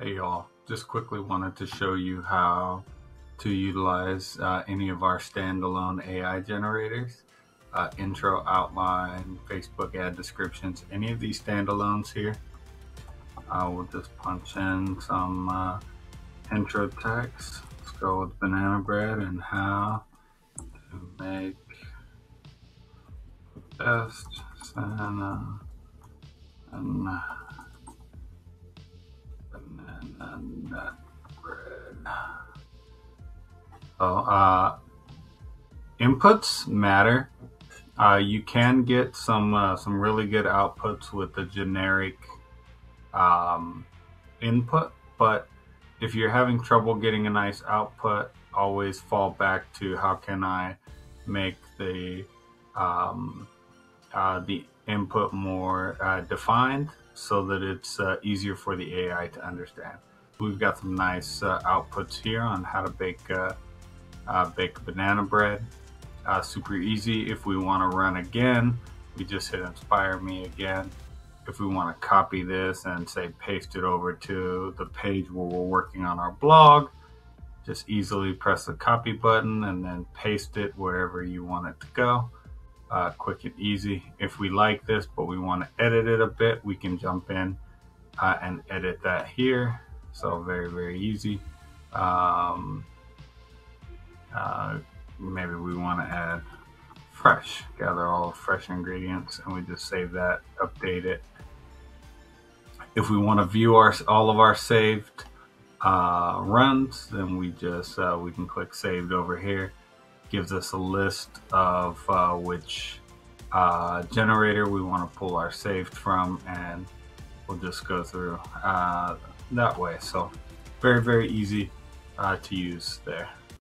Hey y'all, just quickly wanted to show you how to utilize uh, any of our standalone AI generators. Uh, intro, outline, Facebook ad descriptions, any of these standalones here. Uh, we'll just punch in some uh, intro text. Let's go with banana bread and how to make best banana and Oh, uh, inputs matter. Uh, you can get some uh, some really good outputs with the generic um, input, but if you're having trouble getting a nice output, always fall back to how can I make the um, uh, the input more uh, defined so that it's uh, easier for the AI to understand. We've got some nice uh, outputs here on how to bake uh, uh, bake banana bread. Uh, super easy. If we want to run again, we just hit inspire me again. If we want to copy this and say paste it over to the page where we're working on our blog, just easily press the copy button and then paste it wherever you want it to go uh, quick and easy. If we like this, but we want to edit it a bit, we can jump in uh, and edit that here. So very, very easy. Um, uh, maybe we want to add fresh, gather all fresh ingredients, and we just save that, update it. If we want to view our all of our saved uh, runs, then we just uh, we can click saved over here gives us a list of uh, which uh, generator we want to pull our saved from and we'll just go through uh, that way. So very, very easy uh, to use there.